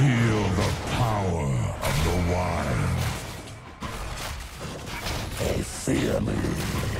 Feel the power of the wild. They fear me.